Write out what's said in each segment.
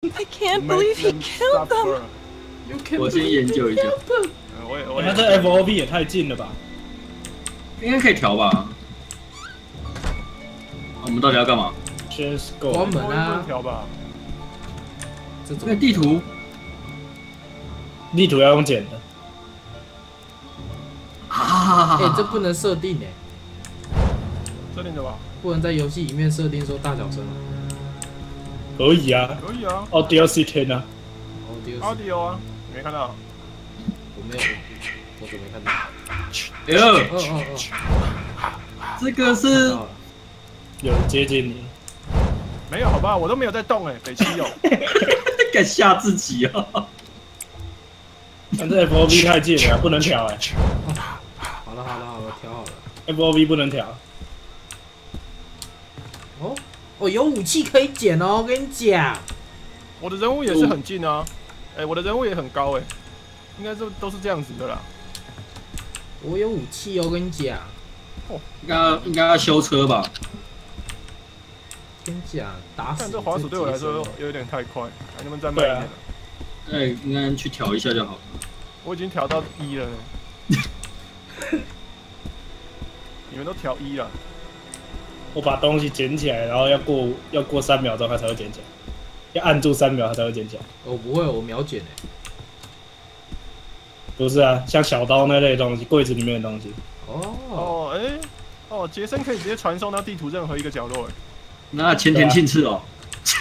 I can't believe he killed them. You can 我先研究一下，嗯我也我也那这 FOB 也太近了吧？应该可以调吧？我们到底要干嘛？先关门不能啊，调吧？这种那地图地图要用剪的。啊，哎、这不能设定哎、设定的吧？不能在游戏里面设定说大小声哦。可以啊，可以啊哦 DLC 天啊，哦，第二次，audio 啊，你没看到？我没有，我怎么没看到？哎呦，哦哦这个哦，是有接近你，没有，好吧，我都没有在动哎，北七有。敢吓自己哦。但这 FOV 太近了，不能调哎好了好了好了，调好了。，FOV 不能调。哦哦，有武器可以捡哦，我跟你讲。我的人物也是很近啊，哎，我的人物也很高哎，应该是都是这样子的啦。我有武器哦，我跟你讲，哦应该应该要修车吧？跟你讲，打死你但这滑鼠对我来说有点太快，还能不能再慢一点啊？哎，应该去调一下就好了。我已经调到一了呢。你们都调一了，我把东西捡起来，然后要过要过三秒钟它才会捡起来，要按住三秒它才会捡起来。我不会，我秒捡哎。不是啊，像小刀那类东西，柜子里面的东西，哦，哦，哎，哦，杰森可以直接传送到地图任何一个角落，哎，那前田庆次哦，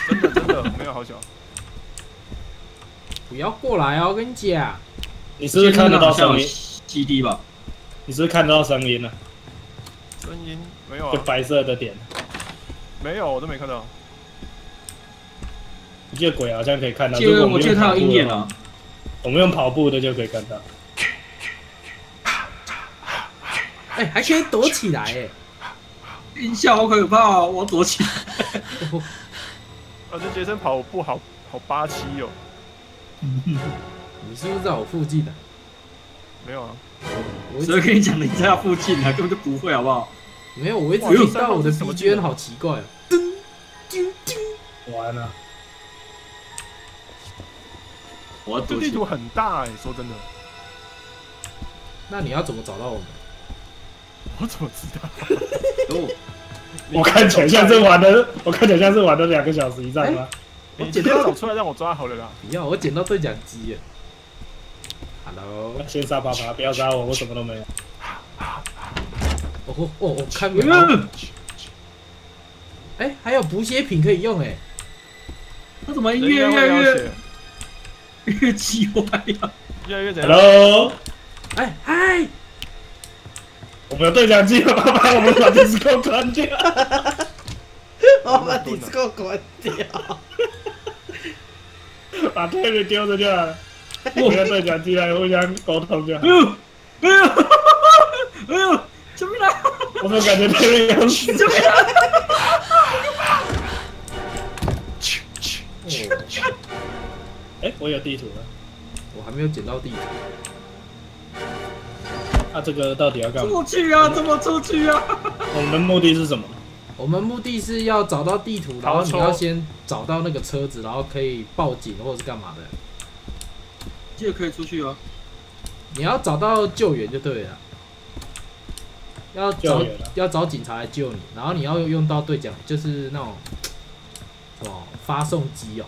真的真的没有好小。不要过来哦，我跟你讲。你是不是看得到声有音？基地吧？你是不是看得到声音了？声音没有啊，就白色的点，没有，我都没看到。我记得鬼好像可以看到。记如果们得我记得他有鹰眼啊。我们用跑步的就可以看到。哎、还可以躲起来哎。音效好可怕哦，我躲起来。哦啊，这杰森跑步好好霸气哦。你是不是在我附近的、没有啊，我直跟你讲你在他附近啊，根本就不会，好不好？没有，我一直哇听到我的什么 BGM 好奇怪啊。噔啾啾，完了，我。这地图很大哎，说真的，那你要怎么找到我们？我怎么知道？哦，我看起来像是玩的，我看起来像是玩了两个小时以上吗？你直接走出来让我抓好了啦。不要，我剪到对讲机了。Hello，先杀爸爸，不要杀我，我什么都没有。哦哦哦，我看没有。嗯哎、还有补血品可以用哎。他怎么越应该会越越，越奇怪呀？越来越怎样？Hello，哎嗨，我们有对讲机了，爸爸，我们把电视给关掉。我把 Discord 关掉。把 Terry 丢着就好了，我们对讲机来互相沟通就好哎。呦，哎呦，哎呦，救命啊！我怎么感觉 Terry 要死？救命啊！哦，哎，我有地图了。我还没有捡到地图。那这个到底要干嘛？出去啊！怎么出去啊？我们的目的是什么？我们目的是要找到地图，然后你要先找到那个车子，然后可以报警或者是干嘛的。这个可以出去啊！你要找到救援就对了，要找要找警察来救你，然后你要用到对讲，就是那种什么发送机哦。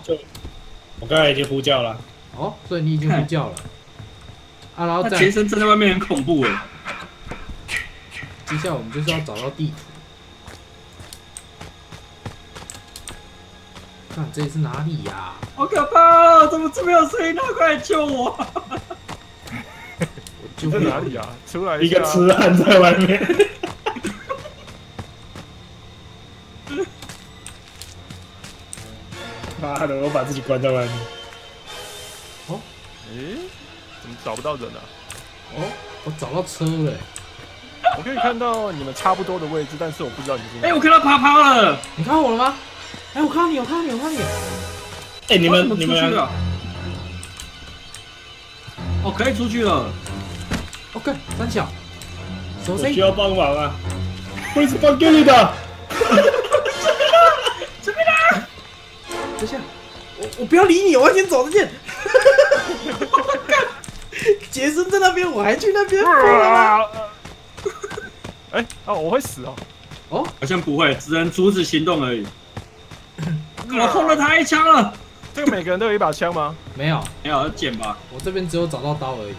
我刚才已经呼叫了。哦，所以你已经呼叫了啊，然后再那杰森站在外面很恐怖哎。接下来我们就是要找到地图。看这里是哪里呀、好可怕！怎么这么有声音？那快来救我！在哪里啊？出来下一个痴汉在外面。自己关在外面。哦诶，怎么找不到人啊？哦，我找到车了欸。我可以看到你们差不多的位置，但是我不知道你是哪。哎，我看到啪啪了。你看到我了吗？哎，我看到你，我看到你，我看到你。哎，你你们你出去们了？哦，可以出去了。OK，三小，什么声音我需？要帮忙啊！会是帮给你的。不要理你，我要先走着见。干，杰森在那边，我还去那边。啊！哎，哦，我会死哦。哦，好像不会，只能阻止行动而已。我轰了他一枪了，这个每个人都有一把枪吗？没有，没有捡吧我这边只有找到刀而已。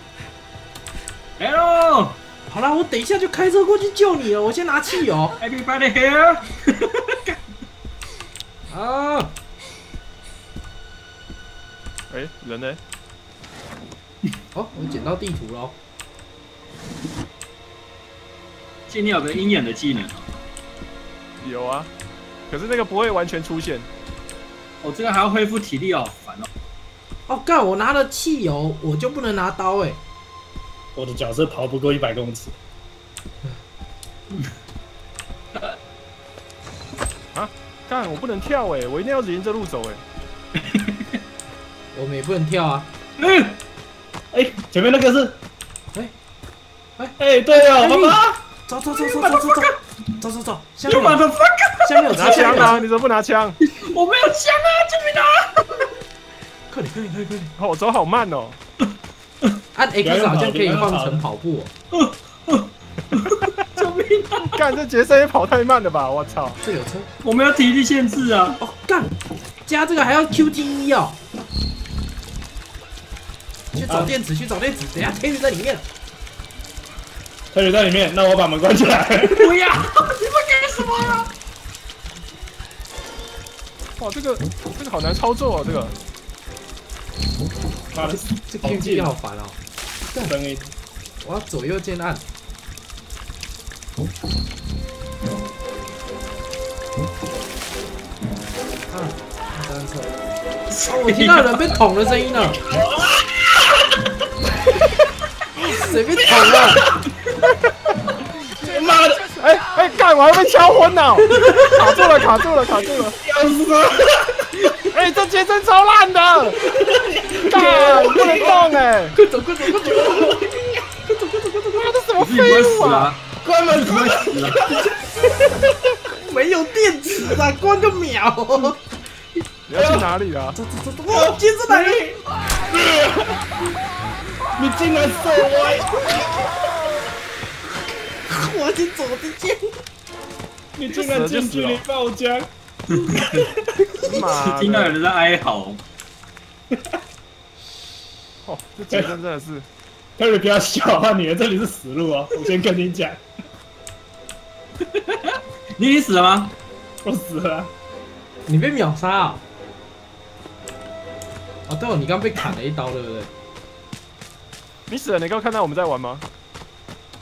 ？Hello，everybody 好啦，我等一下就开车过去救你了。我先拿汽油 Everybody here。啊！哎，人呢？哦，我捡到地图喽。今天有个鹰眼的技能哦，有啊，可是那个不会完全出现。哦，这个还要恢复体力哦，好烦哦。哦，干！我拿了汽油，我就不能拿刀哎。我的角色跑不过一百公尺，啊干，我不能跳哎，我一定要沿着路走哎。我们也不能跳啊。嗯，哎，前面那个是，哎哎哎，对哦，爸爸，走走走走走走走走走走，下面有把有的 fuck，下面有拿枪啊！你怎么不拿枪？我没有枪啊，救命啊！快点快点快点快点！哦，我走好慢哦。按 X 好像可以换成跑步哦。救命啊！干，这杰森也跑太慢了吧！我操！这有车我们要体力限制啊。哦，干！加这个还要 QTE 哦。去找电池，去找电池，等下天宇在里面。特别在里面，那我把门关起来。不要！你们干什么啊？哇，这个这个好难操作哦，这个。妈的，这好 QTE 近好烦哦。声音，我要左右键按。啊，我听到有人被捅的声音了。谁被捅了？妈的，哎哎，干，我还被敲昏了！卡住了，卡住了，卡住了！要死！哎，这杰森超烂的，干，不能动哎！快走，快走，快走！妈的，什么你自己不会废物啊！关门，不会死啊？没有电池啊，关个秒！你要去哪里啊？走走走走！哇，接着来！你竟然射歪！我先走着见。你竟然近距离爆浆！妈听到有！人在哀嚎。哦，这杰森真的是，特别不要笑啊！你们这里是死路啊，我先跟你讲，你已经死了吗？我死了。你被秒杀啊！哦，对哦，你刚被砍了一刀，对不对？你死了，你刚刚看到我们在玩吗？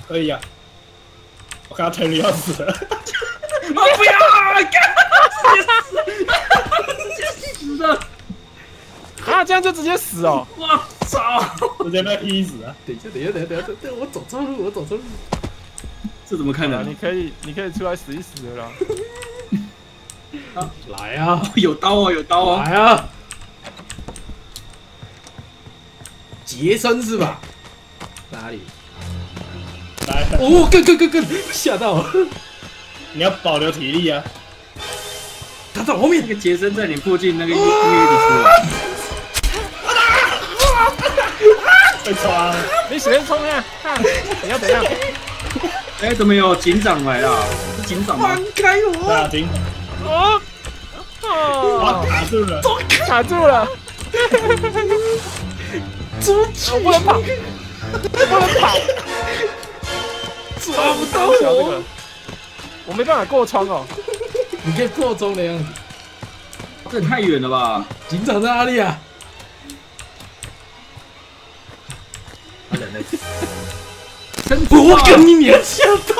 可以啊，我看到特别要死了。我！不要啊！干！死了！啊，这样就直接死哦！我操！直接被劈死啊！等一下，等一下，等一下，等一下，等我走错路，我走错路。这怎么看的啊，？你可以，你可以出来死一死的啦。来啊，有刀哦，有刀哦！来啊！杰森是吧？哪里？来，哦，更更更更吓到了！你要保留体力啊！他在我后面那，个杰森在你附近，那个音音乐一直出来。被抓了，你随便冲啊！看你要怎样？哎，怎么有警长来了？是警长吗放？开我！大金，哦啊，哦，卡住了，卡住了，出去！我不能跑，不能跑，抓不到我小这个。，我没办法过窗哦。你可以过中的样子。这也太远了吧？警长在哪里啊？他人呢？我跟你娘吓到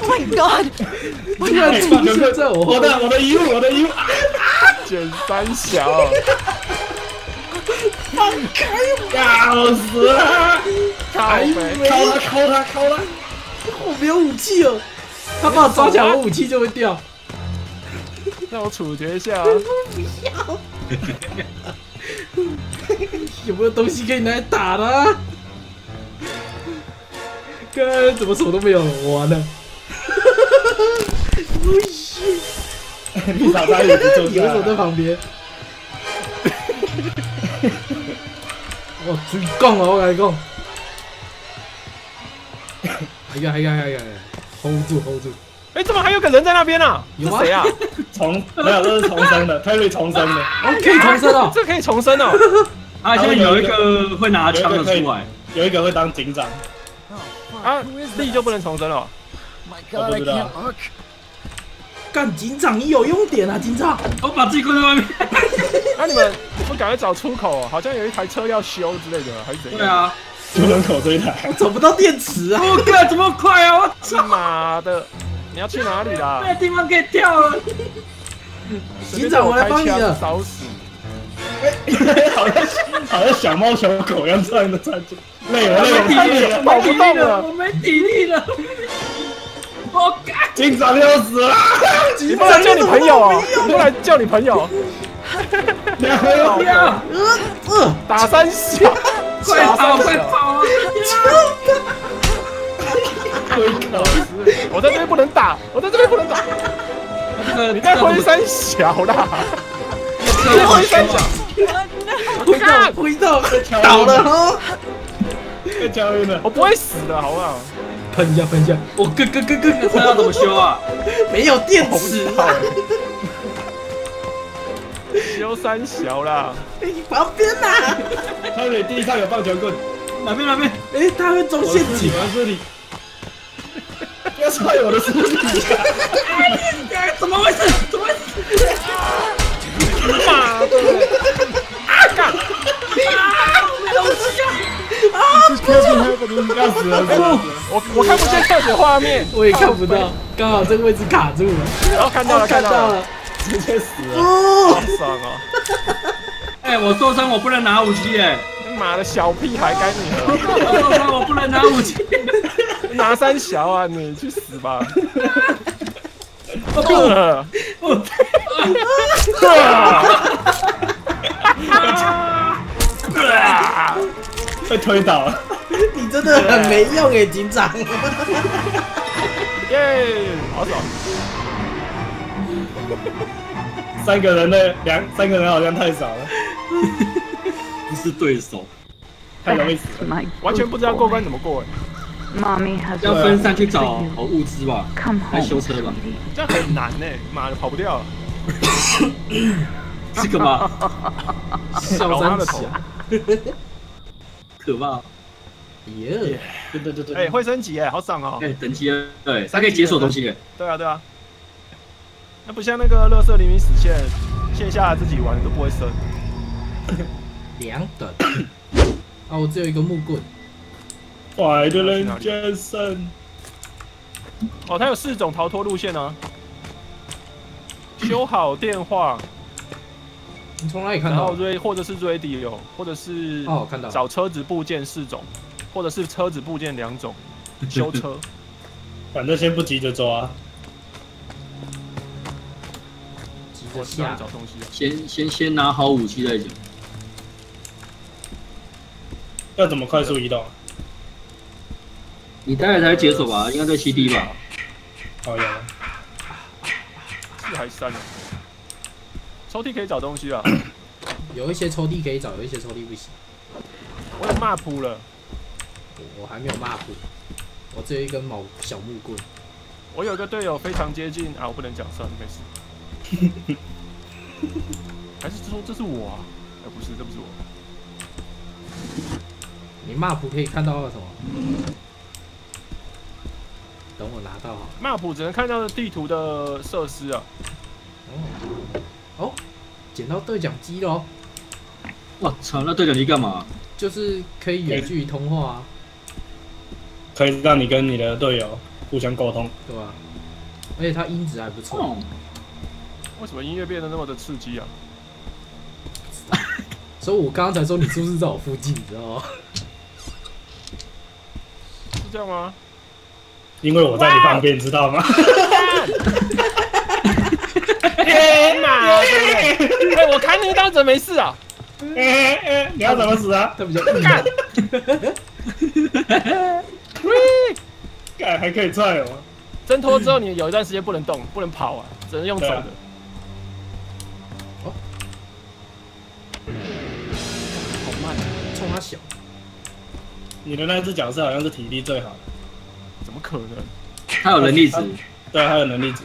！Oh my god! 突然出现在我的我的衣物，我的衣物，减三小，要死了！靠北，敲他，敲他，敲他！我没有武器哦。他把我抓起来，我武器就会掉。让我处决一下啊。不要有没有东西可以拿来打的、啊？看怎么什么都没有，我完了。不行，你少差一点就有手在旁边。哇，最讲哦，我跟你讲。哎呀哎呀哎呀！hold 住 hold 住，哎，怎么还有个人在那边啊？有谁啊？重没有，这是重生的，Terry 重生的，哦，可以重生哦。这可以重生哦。啊，现在有一个会拿枪的出来，有一个会当警长，啊，力就不能重生了。My 我 god, 不知道 can't arc. 干警长，你有用点啊，警长。我把自己关在外面。那你们不赶快找出口哦？好像有一台车要修之类的，还是怎样？对啊，出门口这一台，找不到电池啊！我靠，怎么快啊！我操，妈的！你要去哪里啦？没有地方可以跳了。警长我来帮你了随便给我开枪烧死！好像好像小猫小狗一样这样的站着，累了累了太累了，跑不动了我没体力了。我干，警长要死了，你不来叫你朋友啊，你不来叫你朋友，打三小，快跑，快跑啊！推口，我在这边不能打，我在这边不能打，你在挥三小啦，你在挥三小，回到回到。倒了哦！被敲。晕了，我不会死的好不好？喷一下喷一下，我咯咯咯咯这要怎么修啊？没有电池啊！修三小啦，你旁边呐！他你地上有棒球棍，哪边哪边？哎，他会中陷阱啊！我是你，不要踹我的尸体啊！哎怎么回事？怎么回事？妈的！干！要死了，死了！我我看不见特写画面，我也看不到，刚好这个位置卡住了。然后看到了看看到了，直接死了！哦好，爽哦！哎，我受伤，我不能拿武器哎！妈的小屁孩该你了，我受伤，我不能拿武器。拿三小啊你去死吧！呃啊 被推倒了，你真的很没用哎，警长。耶，好爽！三个人的两三个人好像太少了，不是对手，太容易死了。完全不知道过关怎么过哎，mommy has 要分散去找物资吧来修车吧。这样很难呢，妈的跑不掉了，这个吗？笑三老妈的头小。可怕。耶！对对对对，哎，会升级哎，好爽哦！哎，等级了，对，它可以解锁东西哎。对啊对啊，那不像那个乐色黎明死线，线下自己玩都不会升。两等。啊，我只有一个木棍。坏的人战胜。哦，它有四种逃脱路线呢、修好电话，你从哪里看然后到？追或者是 radio，或者是哦，看到。找车子部件四种，或者是车子部件两种，修车。反正先不急着抓，急着我去哪下找东西啊？先先先拿好武器再讲。要怎么快速移动？你待会才解锁吧，应该在 CD 吧？好有了，四还是三呢？抽屉可以找东西啊，有一些抽屉可以找，有一些抽屉不行。我有 map 了，我我还没有 map，我只有一根毛小木棍。我有一个队友非常接近啊，我不能讲，算了，没事。还是说这是我啊？哎，不是，这不是我。你 map 可以看到什么？等我拿到好。map 只能看到地图的设施啊。哦哦，捡到对讲机喽，我操，那对讲机干嘛？就是可以远距离通话啊，可以让你跟你的队友互相沟通。对吧？而且它音质还不错。哦，为什么音乐变得那么的刺激啊？所以我刚刚才说你是不是在我附近，你知道吗？是这样吗？因为我在你旁边，你知道吗？天哪！哎，我砍你一刀怎么没事啊？哎哎，你要怎么死啊？它比较硬。干！干还可以踹哦，挣脱之后，你有一段时间不能动，不能跑啊，只能用走的。好慢，啊冲他小，你的那只角色好像是体力最好的，怎么可能？他有能力值，对啊，他有能力值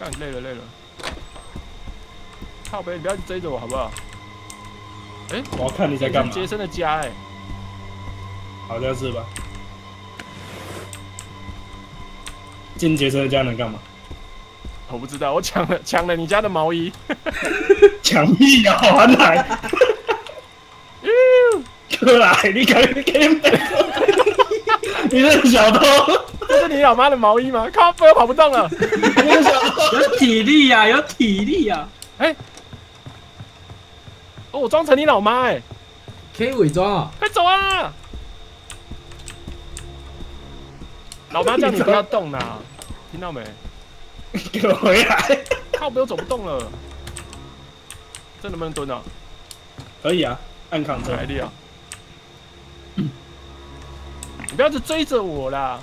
干累了累了。靠北，你不要追着我好不好？我要看你在干嘛，杰森的家哎、好像是吧？进杰森的家能干嘛？我不知道，我抢了抢了你家的毛衣。抢屁啊！还来！过来，你赶紧给你们，你这个 小偷，这是你老妈的毛衣吗？靠北，我跑不动了。有体力呀、有体力呀、哦，我装成你老妈哎、可以伪装啊！快走啊！老妈叫你不要动啦，听到没？给我回来！靠北，我走不动了。这能不能蹲啊？可以啊，按 Ctrl 海力啊！你不要一直追着我啦！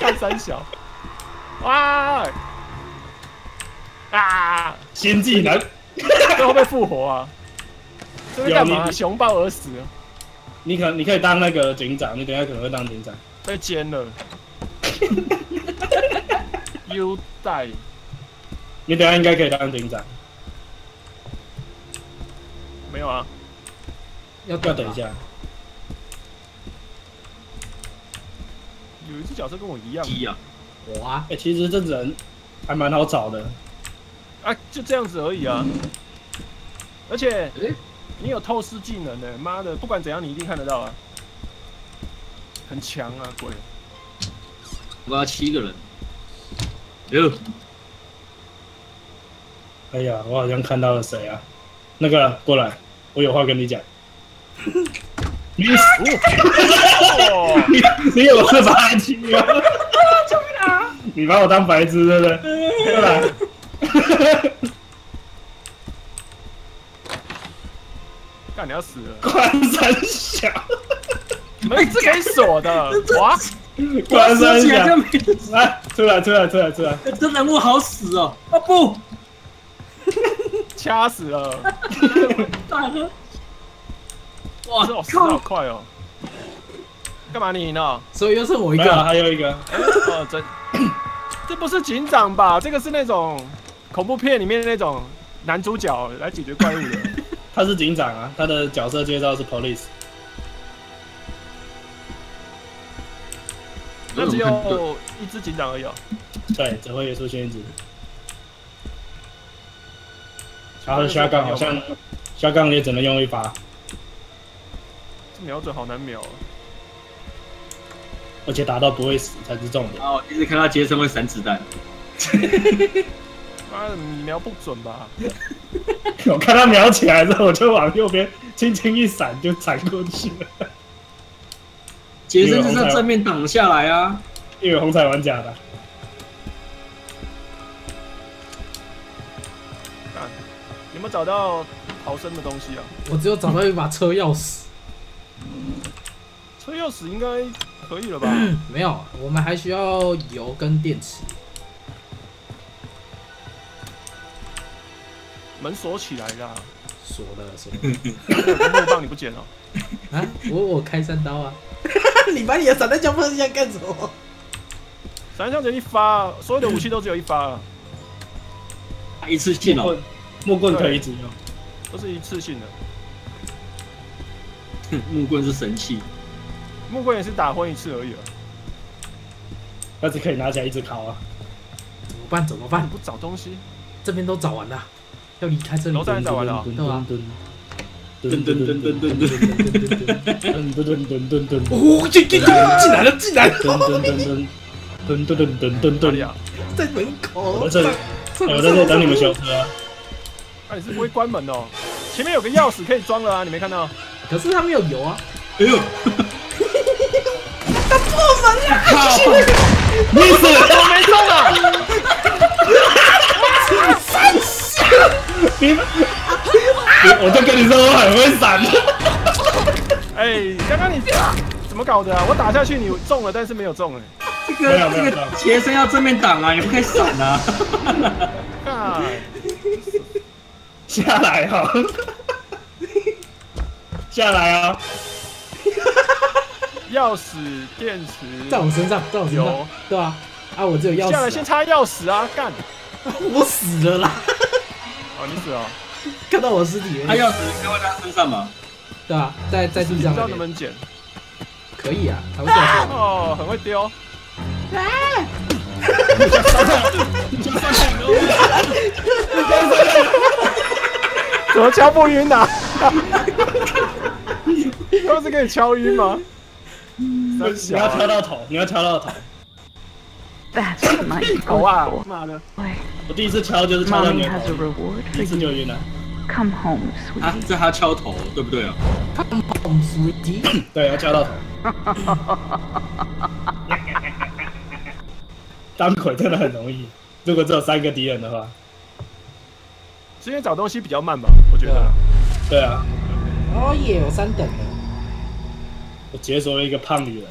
看三小，哇啊！新技能，最后被复活啊？这是干嘛？熊抱而死，你可你可以当那个警长，你等下可能会当警长。被奸了。优待，你等下应该可以当警长，没有啊？要不要等一。下。有一只角色跟我一样鸡啊！我啊，哎、其实这人还蛮好找的，啊，就这样子而已啊。而且诶你有透视技能的，妈的，不管怎样你一定看得到啊，很强啊，鬼！我要七个人。哟，哎呀，我好像看到了谁啊？那个过来，我有话跟你讲。你哦，你你有是白痴啊？你把我当白痴对不对？过来，干你要死了！关三小，门是可以锁的，哇！关三小，起来出来出来出来出来！这人物好死哦！啊不，掐死了！大哥！哇哦，死得好！快哦！干嘛你赢了？所以又剩我一，个。还有一个，哦，这，这不是警长吧？这个是那种恐怖片里面那种男主角来解决怪物的。他是警长啊，他的角色介绍是 police。那只有一只警长而已哦。对，只会出现一只。然后下杠好像下杠也只能用一发，这瞄准好难瞄啊。而且打到不会死才是重点。哦，一直看到杰森会闪子弹，妈的，你瞄不准吧？我看他瞄起来之后，我就往右边轻轻一闪就闪过去了。杰森就是在正面挡下来啊！因为红彩玩家的，干，有没有找到逃生的东西啊？我只有找到一把车钥匙。车钥匙应该可以了吧？没有，我们还需要油跟电池。门锁起来啦。锁了锁了木棒你不捡哦？啊！我我开三刀啊！你把你的散弹枪放下干什么？散弹枪只有一发，所有的武器都只有一发啊，一次性哦，木棍木棍可以一直用，都是一次性的。木棍是神器，木棍也是打昏一次而已了。但是可以拿起来一直烤啊。怎么办？怎么办？不找东西，这边都找完了，要离开这里。楼上也找完了哦对吧？噔噔噔噔噔噔噔，噔噔噔噔噔噔，哦，进进进进来了，进来了，噔噔噔噔噔噔噔噔？在门口。我在这里，我在这里等你们修车啊。啊，你是不会关门哦？前面有个钥匙可以装了啊，你没看到？可是它没有油啊！哎呦，你死！我没中啊！你你我就跟你说我很会闪。哎，刚刚你怎么搞的啊？我打下去你中了，但是没有中哎。这个这个没有没有杰森要正面挡啊，你不可以闪啊。干，下来啊！下来啊！钥匙、电池，在我身上，在我身上有，对吧？啊，我只有钥匙下来先插钥匙啊！干，我死了啦！哦，你死了，看到我尸体了，他钥匙该会在他身上吧？对啊？在在地上不知道能不能捡？可以啊，还会掉下来。哦，很会丢。怎么敲不晕啊？都是可以敲晕吗？你要敲到头，你要敲到头。妈的.我第一次敲就是敲到你头第一次就.晕了。Come home, 啊 sweetie.，这他敲头，对不对啊？Come sweetie，对，要敲到头。当鬼真的很容易，如果只有三个敌人的话。之前找东西比较慢吧，我觉得。对啊，哦耶，我三等了。我解锁了一个胖女人。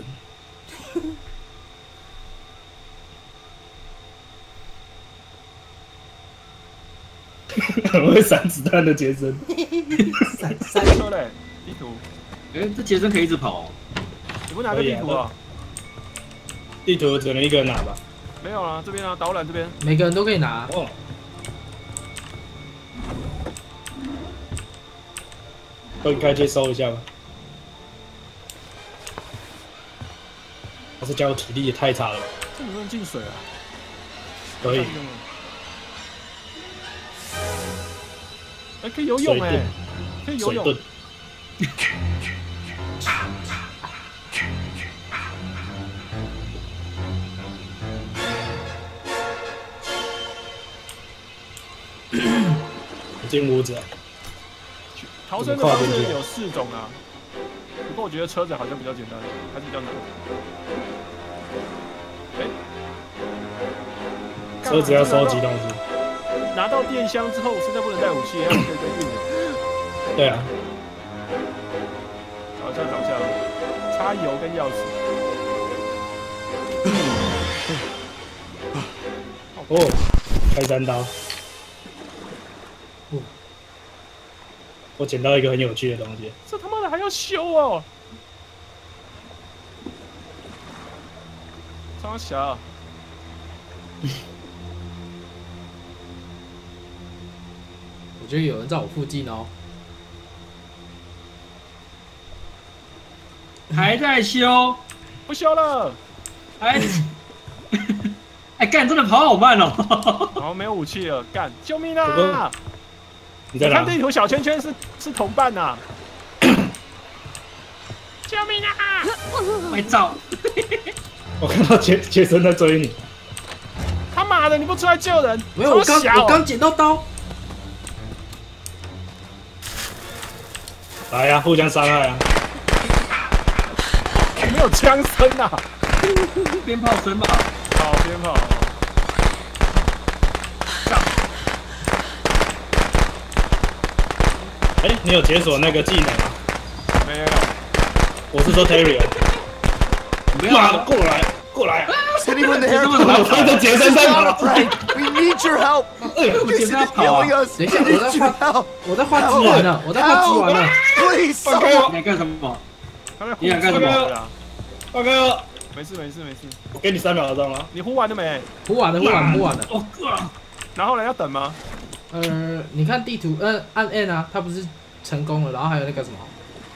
很会闪子弹的杰森，三三车嘞，地图，哎，这杰森可以一直跑哦。你不拿个地图啊？地图只能一个人拿吧？没有啊，这边啊，导览这边。每个人都可以拿。哦，分开去搜一下吧。但是家伙体力也太差了吧，这能不能进水啊？可以。哎，可以游泳哎水遁，可以游泳水遁。我进屋子啊，逃生的方式有四种啊，不过我觉得车子好像比较简单，还是比较难。哎，车子要收集东西。拿到电箱之后，现在不能带武器，要可以跟运的。对啊，找一下找一下，插油跟钥匙。哦，开三刀。我捡到一个很有趣的东西，这他妈的还要修哦！张霞，我觉得有人在我附近哦。还在修，不修了，哎，哎，干，真的跑好慢哦。然后没有武器了，干！救命啊！你在哪？我看地图小圈圈是是同伴呐、救命啊！快走，我看到杰杰森在追你，他妈的，你不出来救人？没有，我刚我刚捡到刀。来呀、互相伤害啊！没有枪声啊！鞭炮声吧。好鞭炮，哎、你有解锁那个技能吗？没有。我是说 Terry 哦，不要啊，妈的过来过来什么我看着杰森在跑. We need your help. 我杰森要 Jason is 跑啊.等一下我在画 help. 我在画织完了，我在画织完了。Please, 放开.我！你想干什么？你想干什么么？放开我！没事没事没事，我给你三秒钟了。你呼完了没？糊完了，糊完了，糊完了。然后呢？要等吗？呃，你看地图，呃，按 N 啊，它不是成功了，然后还有那个什么，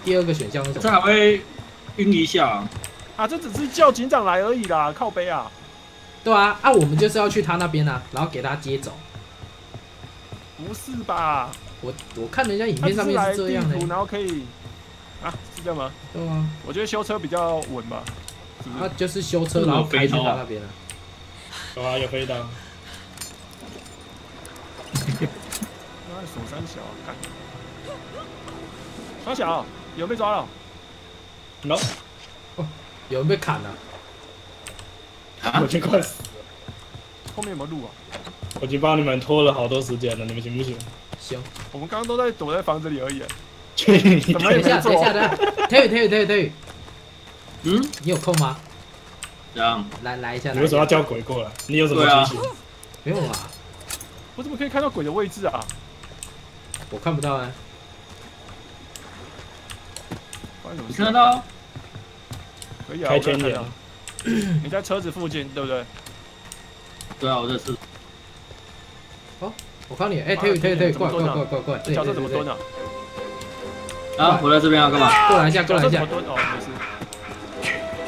第二个选项是什这么？还会晕一下啊。啊，这只是叫警长来而已啦，靠背啊！对啊，啊，我们就是要去他那边啊，然后给他接走。不是吧？我我看人家影片上面是这样的、图，然后可以啊，是这样吗？对啊，我觉得修车比较稳吧？他就是修车，然后开去飞刀啊他那边了。有啊，有飞刀。那手三小，看，三小有被抓了？no，有人被砍了，啊我已经快死了，后面有没有路啊？我已经帮你们拖了好多时间了，你们行不行？行，我们刚刚都在躲在房子里而已。去你等一下，等一下，等一下，Terry Terry Terry Terry，嗯，你有空吗？这样来来一下，你为什么要叫鬼过来？你有什么对啊提醒？没有啊？我怎么可以看到鬼的位置啊？我看不到啊。发生什么事你看得？到？可以啊，可以天眼。你在车子附近，对不对？对啊，我这是我看你！哎，啊推推推，怎么过来过来过来过来！对角色对对对，怎么蹲啊？啊，我在这边要干嘛？过来一下过来一下角色怎么。蹲？哦，没事。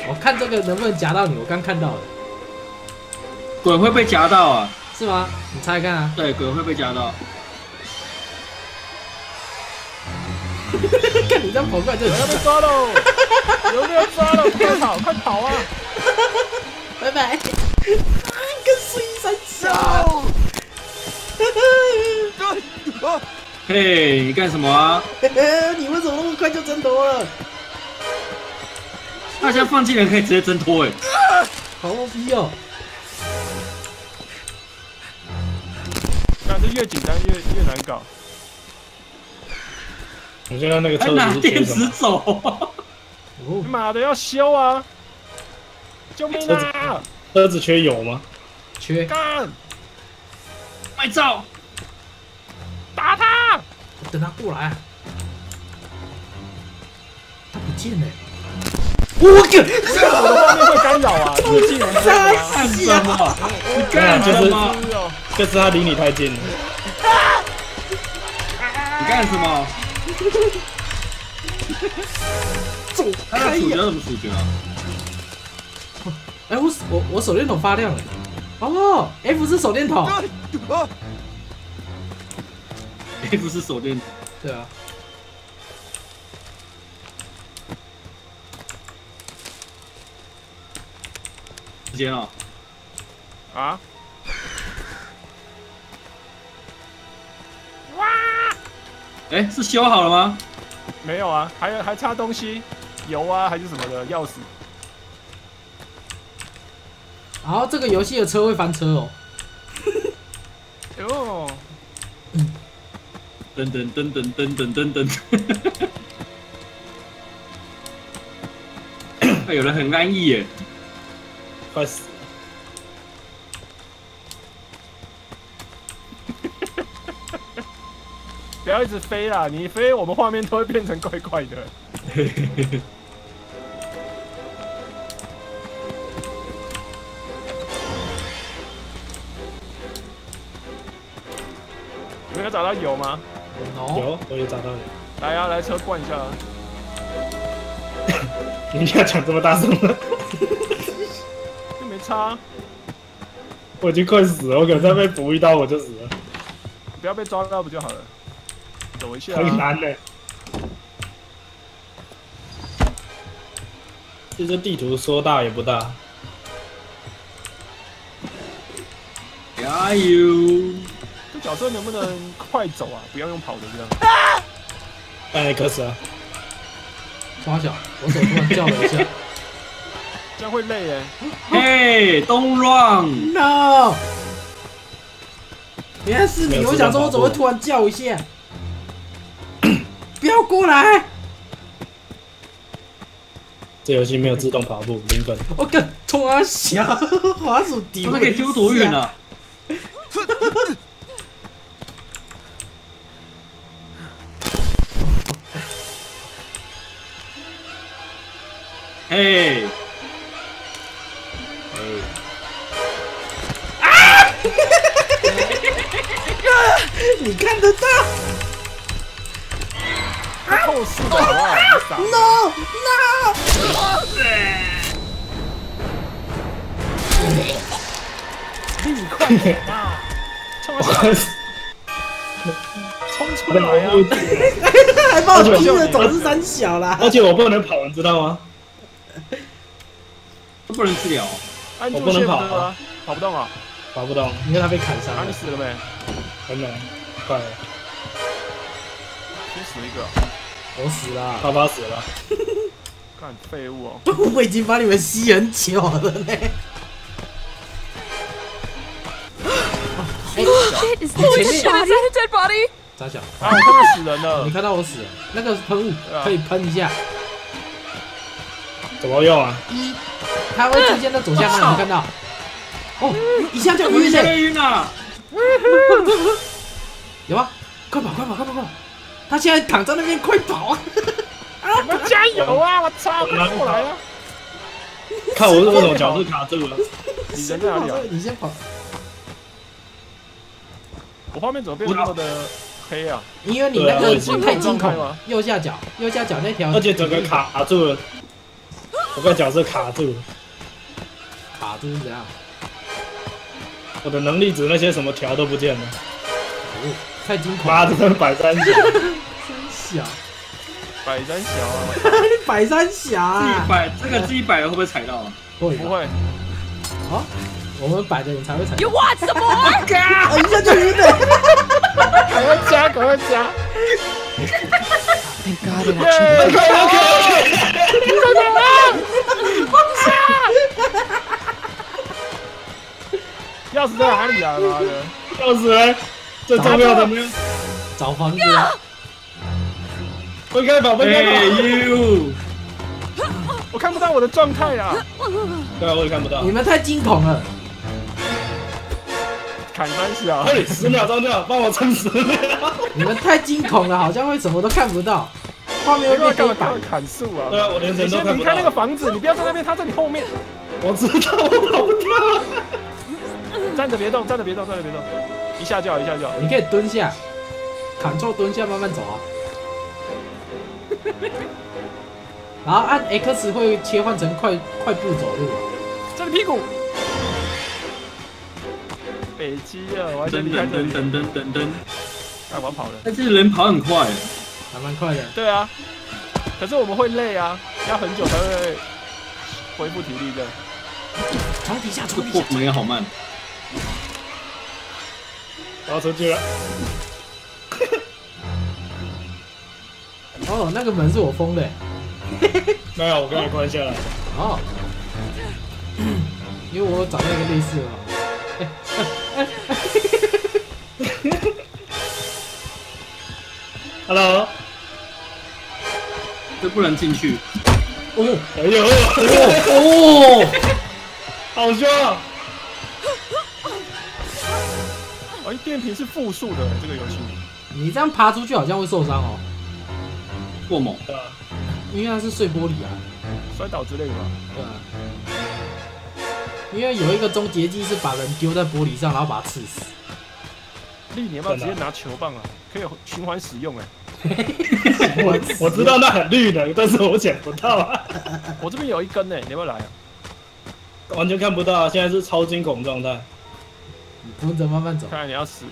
我看这个能不能夹到你？我刚看到了，鬼会被夹到啊？是吗？你猜看啊！对，鬼会被夹到。看你这样跑过来就有人要被抓喽！有人要抓喽！快跑，快跑啊！拜拜。跟水三小。嘿，你干什么啊？你为什么那么快就挣脱了？大家放弃人可以直接挣脱哎。好牛逼哦！越紧张越越难搞。我现在那个车子是电池？走，哦，妈的，要修啊！救命啊！车子缺油吗？缺，干！卖照。打他！等他过来啊。他不见了。我靠！我的画面会干扰啊！你技能这样吗？干什么？你干什么？是哦，就是他离你太近了。你干什么？走他的主角怎么主角啊？哎，我手我我手电筒发亮了。哦，F 是手电筒。F 是手电筒。对啊。时间哦。啊！哇哎，是修好了吗？没有啊，还有还差东西，油啊还是什么的，钥匙。然后这个游戏的车会翻车哦。哟，噔噔噔噔噔噔噔噔。哎有人很安逸耶。快死不要一直飞啦！你一飞，我们画面都会变成怪怪的。你们有找到油吗？哦，有，我也找到你。来啊，来车灌一下啊。你要讲这么大声了，又没差，我已经快死了，我可能再被补一刀我就死了，不要被抓到不就好了？走一下、啊。很难呢。其实地图说大也不大，加油！这角色能不能快走啊？不要用跑的这样。哎，可死啊！抓脚，我手突然叫了一下。这样会累耶。嘿，Don't run！No！原来是你，我想说我怎么会突然叫一下？不要过来！这游戏没有自动跑步，零分。我跟冲啊小滑鼠底他们可以丢多远？啊？嘿，你看得到后视的好不好？你傻？No No！你快点啊！冲出来啊！还把我踢了，总是三小啦。而且我不能跑，你知道吗？都不能治疗。我不能跑啊啊，跑不动啊！跑不动，你看他被砍伤啊，了你。死了没？很难，快了，先死一个啊，我死了，爸爸死了。干废物哦！我已经把你们吸很久了嘞。Shit, is that Holy a shot? Is that a dead body? 傻小，啊，我看到死人了你。看到我死了，那个喷雾可以喷一下，怎么用啊？一它会出现在左下方，有没有看到？哦，一下就晕了，晕了，有吗？快跑，快跑，快跑，快跑！他现在躺在那边，快跑啊！你 们加油啊！我操，快过来啊！看我为什么角色卡住了？你人在哪里啊？你先跑，我画面怎么变那么的黑啊？因为你那个太惊恐了状态吗。右下角，右下角那条，而且整个卡住了，我个角色卡住了，卡住是怎样？我的能力值那些什么条都不见了，哦，太惊恐妈了，的，百三角，小，百三小啊，百三侠啊，自己摆这个自己摆了会不会踩到啊？会吧？不会，啊，我们摆的你才会踩。You want some more? 啊一下就晕了。赶快加，赶快加！Thank God it 耶！钥匙在哪里啊？妈的！钥匙嘞，最重要的没有，找房子啊，分开跑，分开哎跑，you，我看不到我的状态啊！对啊，我也看不到你，们太惊恐了。砍三小，哎，十秒钟就好，帮我撑十秒，你们太惊恐了，好像会什么都看不到，画面你会干嘛变黑白。干嘛砍树啊？对啊，我连你人都看不到先离开那个，房子，你不要在那边，他在你后面。我知道我跑不掉，站着别动，站着别动，站着别动，一下就好，一下就好。你可以蹲下，Ctrl 蹲下，慢慢走啊。然后按 X 会切换成快快步走路。这里屁股。北极啊，我还噔先离开这里。噔噔噔噔噔噔，哎，跑了。但是人跑很快，还蛮快的。对啊，可是我们会累啊，要很久才会恢复体力的。从底下，这从底下。个破门也好慢。我要出去了，哦，那个门是我封的。没有，我刚才关下来，哦，因为我有找到一个类似的。Hello，这不能进去，哦。哎呦，哦。好凶。啊！哎，电瓶是负数的这个游戏。你这样爬出去好像会受伤哦，过猛。对啊因为它是碎玻璃啊。摔倒之类的吧？对啊。因为有一个终结技是把人丢在玻璃上，然后把他刺死。丽，你要不要直接拿球棒啊？可以循环使用哎。我 我知道那很绿的，但是我捡不到啊，我这边有一根呢，你要不要来啊？完全看不到啊，现在是超惊恐状态。你蹲着慢慢走。看来你要死了。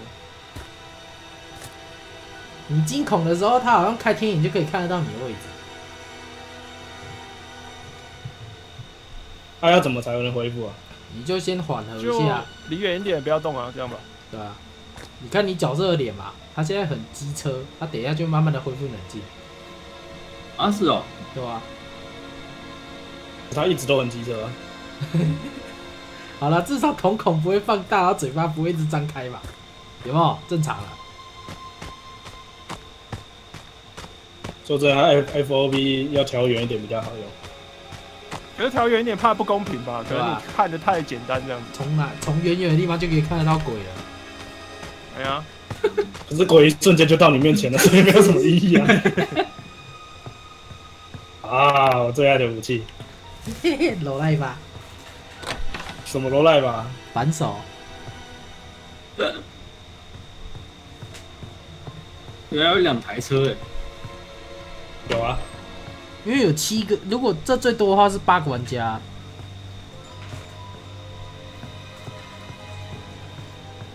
你惊恐的时候，他好像开天眼就可以看得到你的位置。他要怎么才能恢复啊？你就先缓和一下，离远一点，不要动啊，这样吧。对啊、你看你角色的脸嘛，他现在很机车，他等一下就慢慢的恢复冷静，啊，是哦，对吧、他一直都很机车啊。好了，至少瞳孔不会放大，然后嘴巴不会一直张开吧？有没有？正常了。说真的，F F O B 要调远一点比较好用。可是调远一点怕不公平吧？可对啊能你看的太简单这样子。从哪从远远的地方就可以看得到鬼了。哎呀，可是鬼一瞬间就到你面前了，所以没有什么意义啊。啊，我最爱的武器，嘿嘿，搂来吧，什么罗赖吧？反手。原来有两台车哎，有啊，因为有七个，如果这最多的话是八个玩家，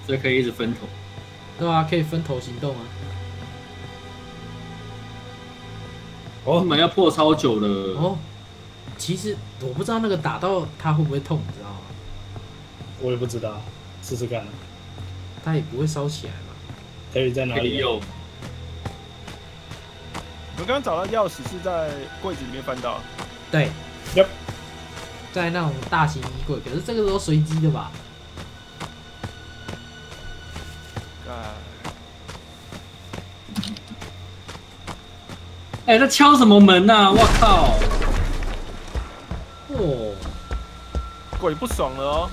所以可以一直分头。对啊、可以分头行动啊。他们要破超久了，哦，其实我不知道那个打到他会不会痛，你知道吗？我也不知道，试试看。他也不会烧起来嘛。可以在哪里？我们刚刚找到钥匙是在柜子里面翻到，对 Yep 在那种大型衣柜，可是这个都随机的吧？啊，哎，他敲什么门呐？我靠！哦，鬼不爽了哦。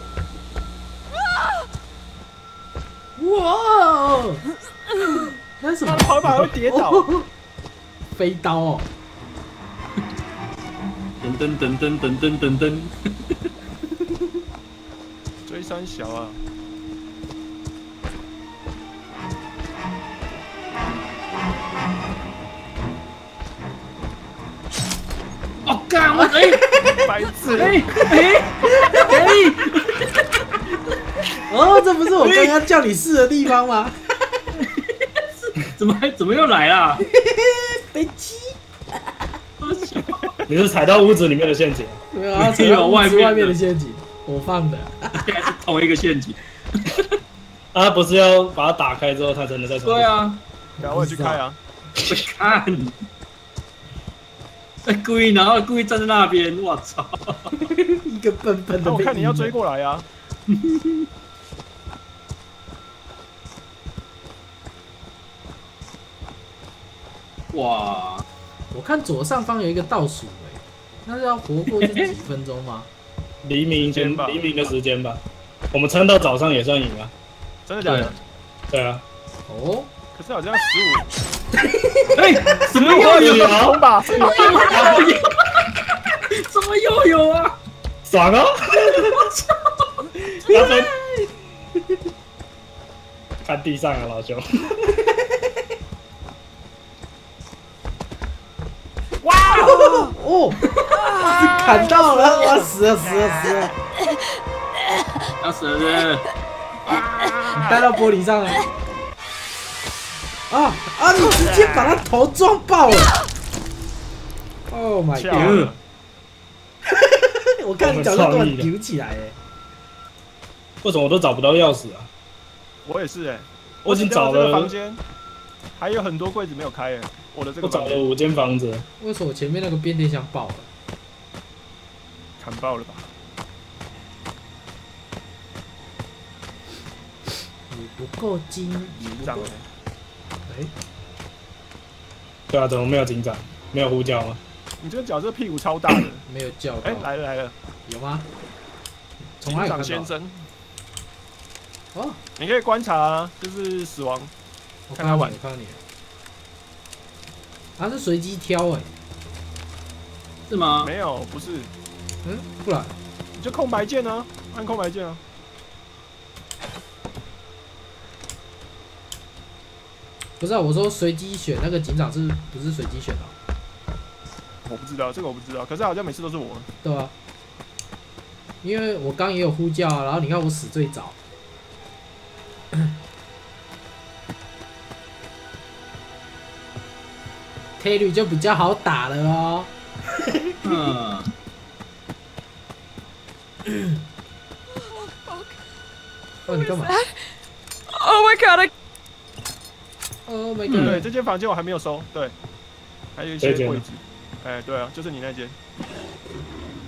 哇！那是什么他？跑一跑还会跌倒。飞刀哦！噔噔噔噔噔噔噔噔，追三小啊！哦干我哎白痴！哎哎哎！哦，这不是我刚刚叫你试的地方吗？怎么还怎么又来啦？飞机 你是踩到屋子里面的陷阱，没有啊，没 有外面的外面的陷阱，我放的。是同一个陷阱。啊，不是要把它打开之后，它才能再重新对，啊，赶快去开啊！去看，哎故意然后故意站在那边，我操！一个笨笨的。那我看你要追。过来啊！哇，我看左上方有一个倒数，哎，那是要活过这几分钟吗？黎明前时间吧黎明的时间吧，我们撑到早上也算赢啊。真的假的？对啊，哦，可是好像十五 哎，怎么又有？五空吧？怎么又有啊？爽啊！他分看地上啊，老兄。哦，哦砍到了，哇，死了死了死了，要死了是不是？带到玻璃上了。啊啊！你直接把他头撞爆了。Oh my god！我看你脚都突然扭起来，哎，为什么我都找不到钥匙啊？我也是哎，我已经找了房间，还有很多柜子没有开哎。我的这个我找了五间房子，为什么我前面那个变电箱爆了？砍爆了吧？你不够精，你不够长哎，哎，对啊，怎么没有警长？没有呼叫吗？你这个角色屁股超大的。没有叫哎，到，来了来了，有吗？从警？长先生，哦，你可以观察啊，就是死亡。我看到你，看他玩我看到你了。他是随机挑哎，是吗？没有，不是，嗯，不然你就空白键啊，按空白键啊。不是啊，我说随机选那个警长是不是随机选的啊？我不知道这个我不知道，可是好像每次都是我。对啊，因为我刚也有呼叫啊，然后你看我死最早，推率就比较好打了哦。嗯，哦，你干嘛 Oh my god, I？Oh my，god！这间房间我还没有收，对，还有一些这间柜子。哎，对啊，就是你那间。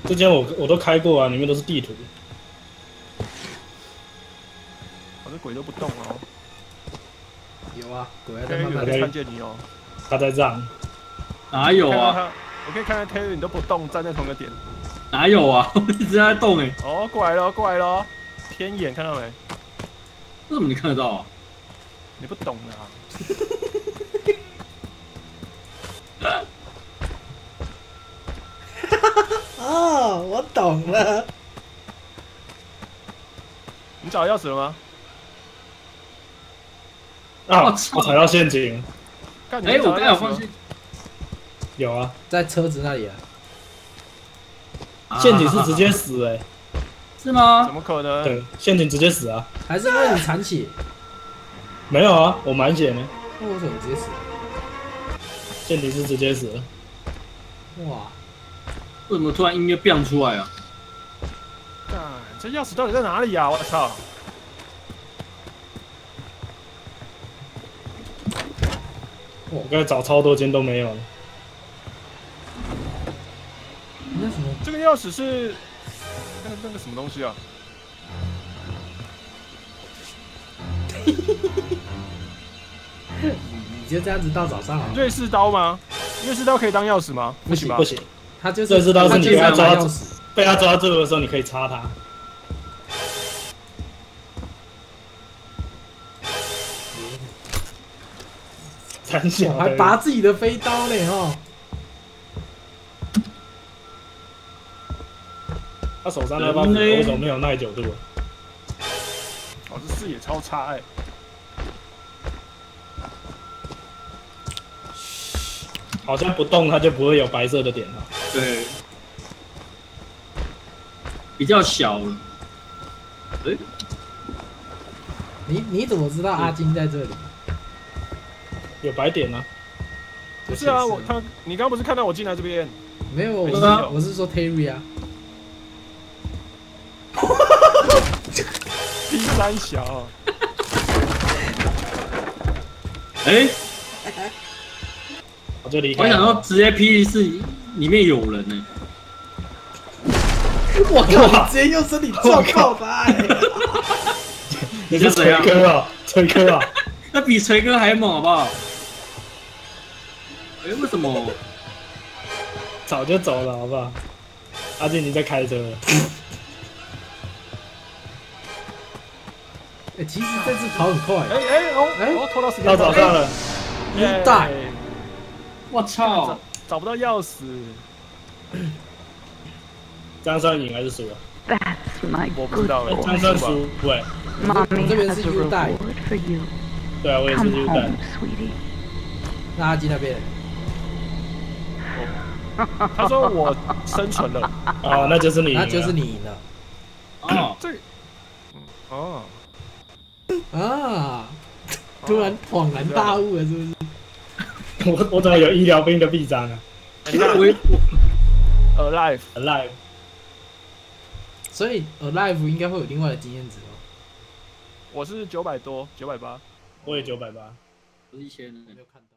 这间我我都开过啊，里面都是地图。我这鬼都不动哦，有啊，鬼在慢慢的人看见你哦。他在让，哪有啊？我可以看到 Terry 你都不动，站在同一个点。哪有啊？我一直在动哎，哦，过来了，过来了，天眼看到没？为什么你看得到啊？你不懂啊。哦，我懂了。你找到钥匙了吗？啊！我踩到陷阱，哎，我刚有放弃有啊，在车子那里啊，陷阱是直接死哎、是吗怎？么可能？对，陷阱直接死啊，还是因为你残血？没有啊，我满血呢，那为什么直接死了？陷阱是直接死了，哇，为什么突然音乐变出来啊？干，这钥匙到底在哪里啊、我操！我刚才找超多间都没有了，这个钥匙是那个那个什么东西啊？你你就这样子到早上啊？瑞士刀吗？瑞士刀可以当钥匙吗？不行不行，他就是瑞士刀是你被他抓他被他抓住的时候，你可以插他。我还拔自己的飞刀呢，哦。他手上那把斧头为什么没有耐久度？哦，这视野超差哎、好像不动它就不会有白色的点了。对，比较小了。哎，你你怎么知道阿金在这里？有白点啊？不是啊，我他你刚刚不是看到我进来这边？没有，我是没有我是说 Terry 啊，第三小，哎，我就离开我。想说直接 P 是里面有人呢。我靠，你直接用身体撞爆他、欸！你是锤哥啊，锤哥啊！那比锤哥还猛，好不好？哎，为什么？早就走了，好不好？阿金，你在开车了？哎、其实这次跑很快、哎哎哦哎。哦，拖到时间到早上了，一代。耶我操！找不到钥匙，这样算赢还是输了？That's my 我不知 good 道哎，这 boy. 样算输对，Mommy 这边是优待 reward for you. 对啊，我也是优待 home,。sweetie. 那阿金那边，他说我生存了，哦，那就是你，那就是你赢了。哦，这哦，啊！突然恍然大悟了，是不是？我我怎么有医疗兵的臂章呢？Alive，Alive，所以 Alive 应该会有另外的经验值哦。我是九百多，九百八，我也九百八，不是一千人没有看到。